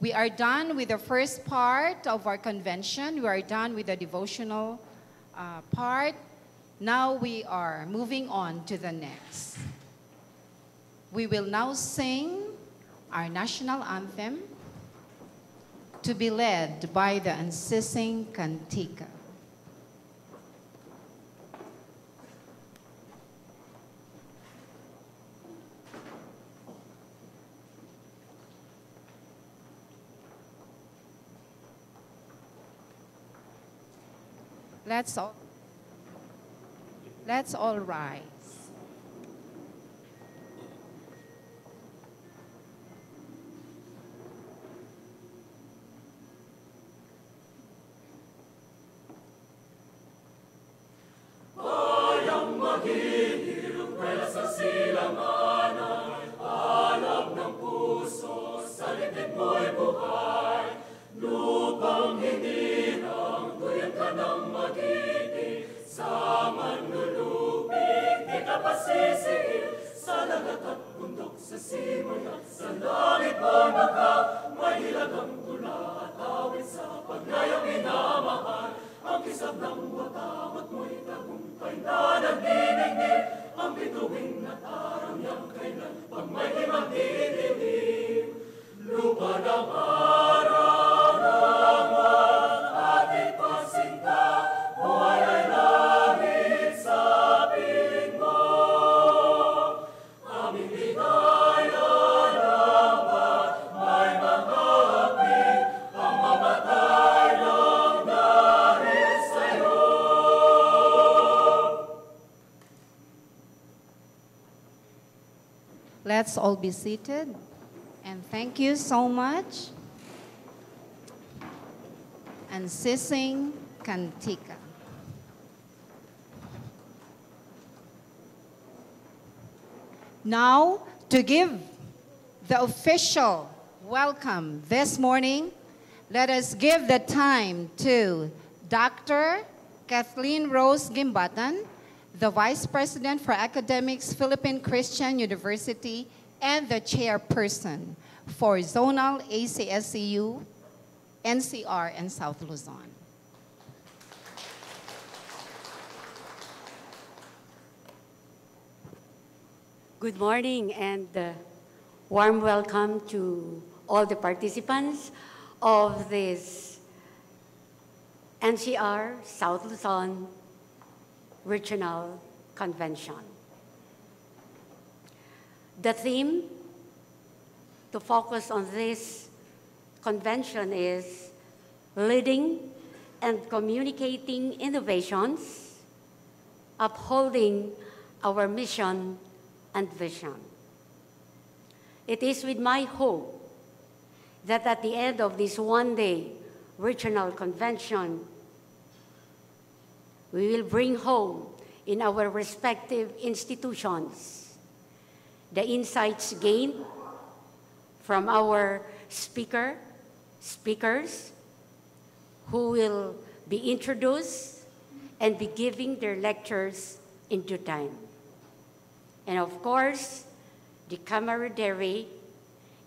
We are done with the first part of our convention. We are done with the devotional uh, part. Now we are moving on to the next. We will now sing our national anthem to be led by the unceasing cantica. Let's all, let's all napasisihin sa lagat at bundok sa simula. Sa langit o baka, mahilag ang tula at awit sa pagnayang inamahal. Ang kisap ng watak at mo'y tagumpay na nagdinigdig, ang bituin at araw niyang kailan pag may himagdinigdig. Let's all be seated. And thank you so much. And Sissing Cantica. Now, to give the official welcome this morning, let us give the time to Dr. Kathleen Rose Gimbatan, the Vice President for Academics, Philippine Christian University, and the Chairperson for Zonal ACSCU, NCR, and South Luzon. Good morning and uh, warm welcome to all the participants of this NCR South Luzon Regional Convention. The theme to focus on this convention is leading and communicating innovations, upholding our mission and vision. It is with my hope that at the end of this one-day regional convention, we will bring home in our respective institutions the insights gained from our speaker, speakers, who will be introduced and be giving their lectures in due time. And of course, the camaraderie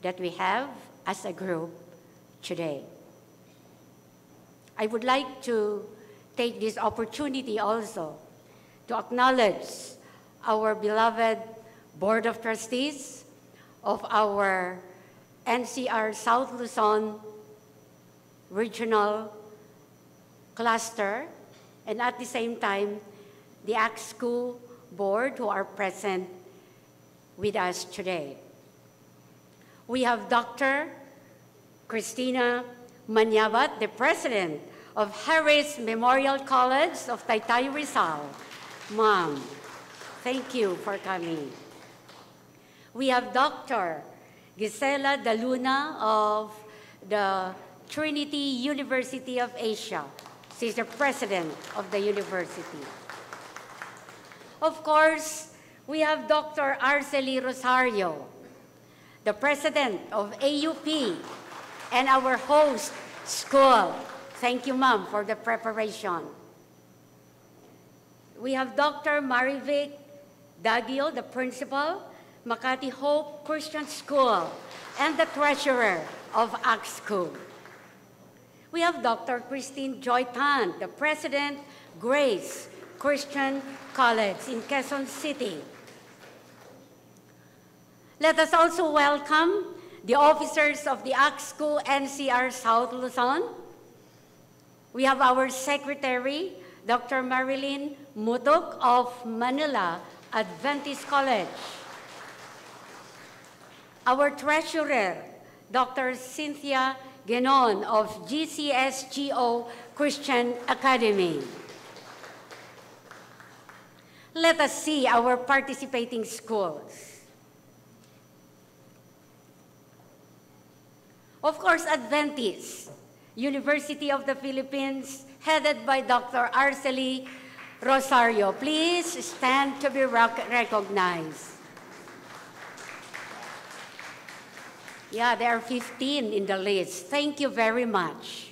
that we have as a group today. I would like to take this opportunity also to acknowledge our beloved Board of Trustees of our NCR South Luzon Regional Cluster, and at the same time, the ACT School Board who are present with us today. We have Dr. Christina Manyabat, the President of Harris Memorial College of Taytay Rizal. Mom, thank you for coming. We have Dr. Gisela Daluna of the Trinity University of Asia. She's the president of the university. Of course, we have Dr. Arceli Rosario, the president of AUP and our host school. Thank you, ma'am, for the preparation. We have Dr. Marivic Dagio, the principal Makati Hope Christian School, and the treasurer of School. We have Dr. Christine Joy Tan, the president, Grace Christian College in Quezon City. Let us also welcome the officers of the School NCR South Luzon. We have our secretary, Dr. Marilyn Mutok of Manila Adventist College. Our treasurer, Dr. Cynthia Genon of GCSGO Christian Academy. Let us see our participating schools. Of course, Adventist, University of the Philippines, headed by Dr. Arceli Rosario. Please stand to be rec- recognized. Yeah, there are 15 in the list. Thank you very much.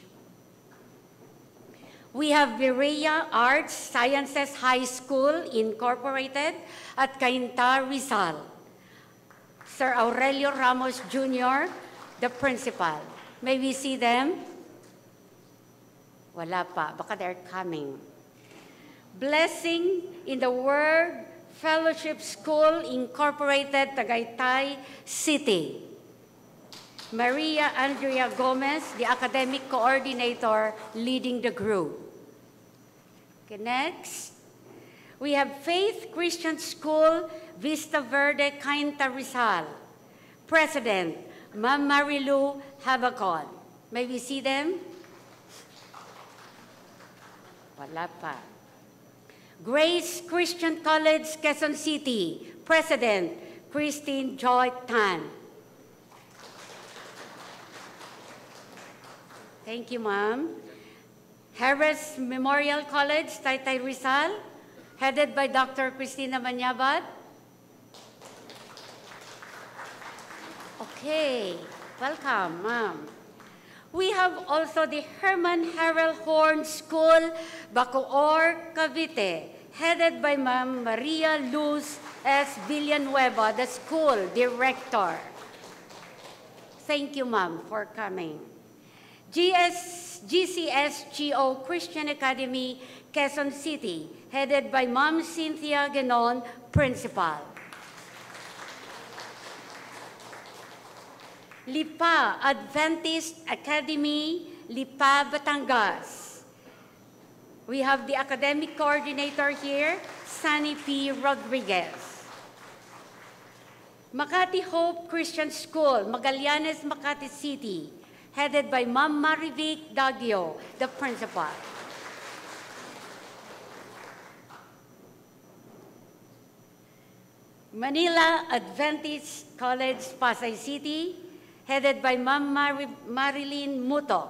We have Berea Arts Sciences High School Incorporated at Cainta, Rizal. Sir Aurelio Ramos Jr., the principal. May we see them? Wala pa. Baka they're coming. Blessing in the Word Fellowship School Incorporated, Tagaytay City. Maria Andrea Gomez, the academic coordinator leading the group. Okay, next. We have Faith Christian School, Vista Verde, Cainta Rizal. President, Ma'am Marilu Habacon. May we see them? Wala pa. Grace Christian College, Quezon City. President, Christine Joy Tan. Thank you, ma'am. Harris Memorial College, Taytay Rizal, headed by Dr. Christina Manyabat. Okay, welcome, ma'am. We have also the Herman Harrell Horn School, Bacoor, Cavite, headed by Ma'am Maria Luz S. Villanueva, the school director. Thank you, ma'am, for coming. GS, GCSGO Christian Academy, Quezon City, headed by Mom Cynthia Genon, Principal. Lipa Adventist Academy, Lipa, Batangas. We have the academic coordinator here, Sunny P. Rodriguez. Makati Hope Christian School, Magallanes, Makati City, headed by Ma'am Marivic Dagio, the principal. Manila Adventist College, Pasay City, headed by Ma'am Mar- Marilyn Muto.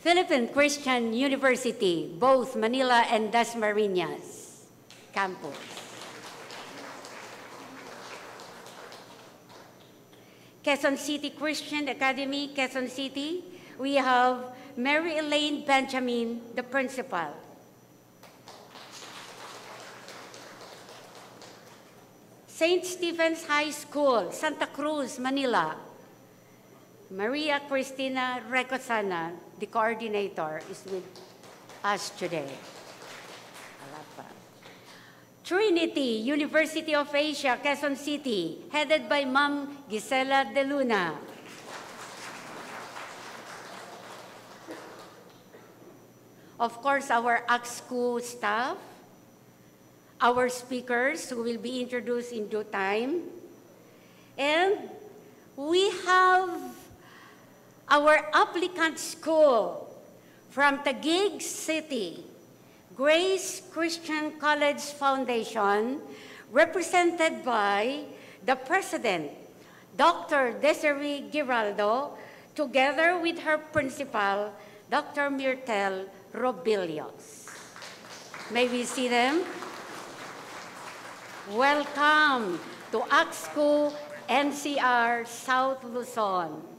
Philippine Christian University, both Manila and Dasmariñas campus. Quezon City Christian Academy, Quezon City, we have Mary Elaine Benjamin, the principal. St. Stephen's High School, Santa Cruz, Manila. Maria Cristina Recosana, the coordinator, is with us today. Trinity University of Asia, Quezon City, headed by Ma'am Gisela De Luna. Of course, our ACSCU staff, our speakers who will be introduced in due time, and we have our applicant school from Taguig City, Grace Christian College Foundation, represented by the president, Dr. Desiree Giraldo, together with her principal, Dr. Myrtle Robilios. May we see them? Welcome to AXCO NCR South Luzon.